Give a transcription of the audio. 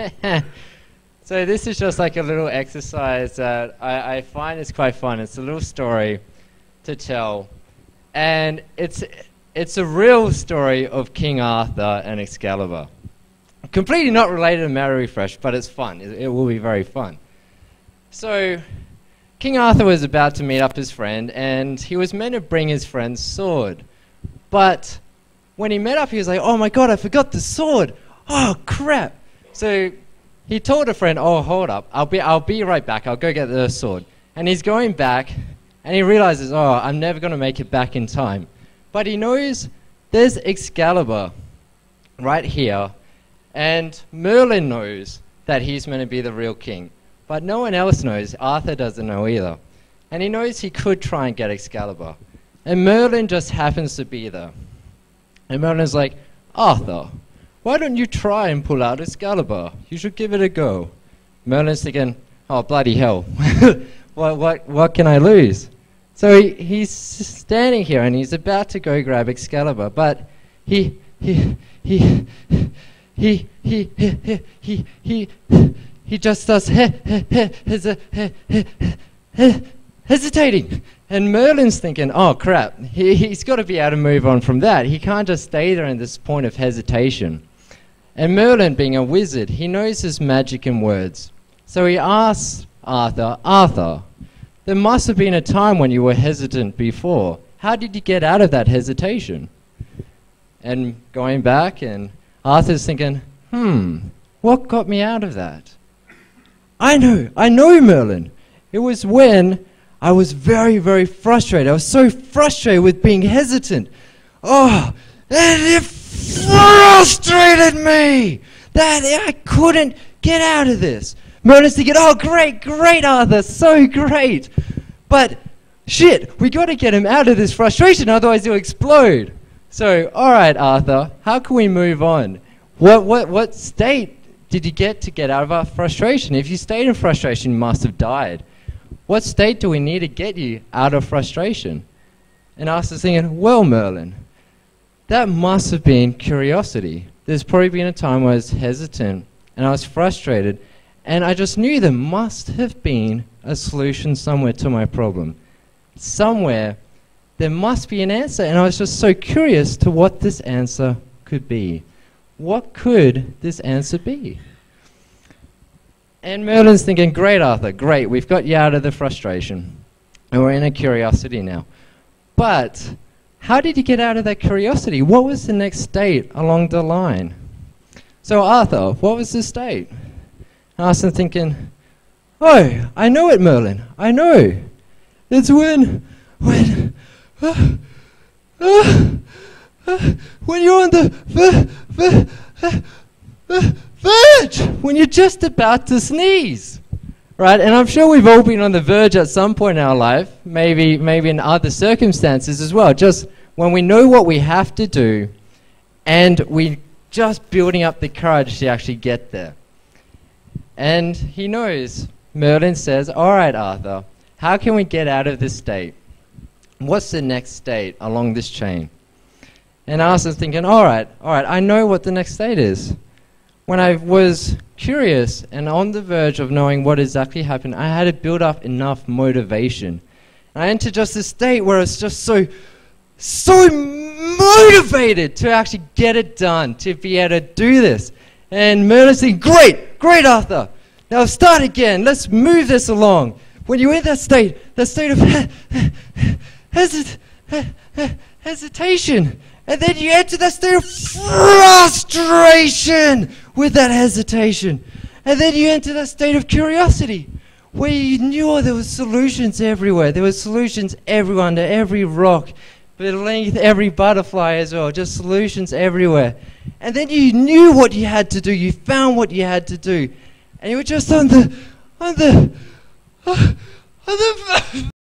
so this is just like a little exercise that I, I find is quite fun. It's a little story to tell, and it's it's a real story of King Arthur and Excalibur. Completely not related to Meta Refresh, but it's fun. It, it will be very fun. So, King Arthur was about to meet up his friend, and he was meant to bring his friend's sword. But when he met up, he was like, "Oh my god, I forgot the sword! Oh crap!" So he told a friend, "Oh, hold up, I'll be, I'll be right back. I'll go get the sword." And he's going back, and he realizes, "Oh, I'm never going to make it back in time." But he knows there's Excalibur right here, and Merlin knows that he's meant to be the real king. But no one else knows. Arthur doesn't know either. And he knows he could try and get Excalibur. And Merlin just happens to be there. And Merlin's like, Arthur, why don't you try and pull out Excalibur? You should give it a go. Merlin's thinking, oh, bloody hell. what, what, what can I lose? So he, he's standing here and he's about to go grab Excalibur, but he, he, he, he, he, he, he, he, he, just starts he, he, he, he, he, he, hesitating. And Merlin's thinking, oh crap, he, he's got to be able to move on from that. He can't just stay there in this point of hesitation. And Merlin, being a wizard, he knows his magic and words. So he asks Arthur, Arthur, there must have been a time when you were hesitant before. How did you get out of that hesitation? And going back, and Arthur's thinking, hmm, what got me out of that? I know, I know, Merlin. It was when I was very, very frustrated. I was so frustrated with being hesitant. Oh, and it frustrated me that I couldn't get out of this. Merlin's thinking, oh, great, great, Arthur, so great. But shit, we got to get him out of this frustration, otherwise he'll explode. So, all right, Arthur, how can we move on? What, what, what state did you get to get out of our frustration? If you stayed in frustration, you must have died. What state do we need to get you out of frustration? And Arthur's thinking, well, Merlin, that must have been curiosity. There's probably been a time where I was hesitant and I was frustrated, and I just knew there must have been a solution somewhere to my problem. Somewhere, there must be an answer, and I was just so curious to what this answer could be. What could this answer be? And Merlin's thinking, great, Arthur, great, we've got you out of the frustration. And we're in a curiosity now. But how did you get out of that curiosity? What was the next state along the line? So, Arthur, what was the state? Arthur thinking, oh, I know it, Merlin, I know. It's when, when, uh, uh, uh, when you're on the, verge when you're just about to sneeze. Right? And I'm sure we've all been on the verge at some point in our life, maybe maybe in other circumstances as well. Just when we know what we have to do and we're just building up the courage to actually get there. And he knows. Merlin says, All right, Arthur, how can we get out of this state? What's the next state along this chain? And Arthur's thinking, All right, all right, I know what the next state is when I was curious and on the verge of knowing what exactly happened, I had to build up enough motivation. And I entered just this state where it's just so, so motivated to actually get it done, to be able to do this. And Merlin's saying, great, great, Arthur. Now start again. Let's move this along. When you're in that state, that state of hesit hesitation, and then you enter that state of frustration with that hesitation. And then you enter that state of curiosity where you knew there were solutions everywhere. There were solutions everywhere, under every rock, beneath every butterfly as well. Just solutions everywhere. And then you knew what you had to do. You found what you had to do. And you were just on the, on the, uh, on the,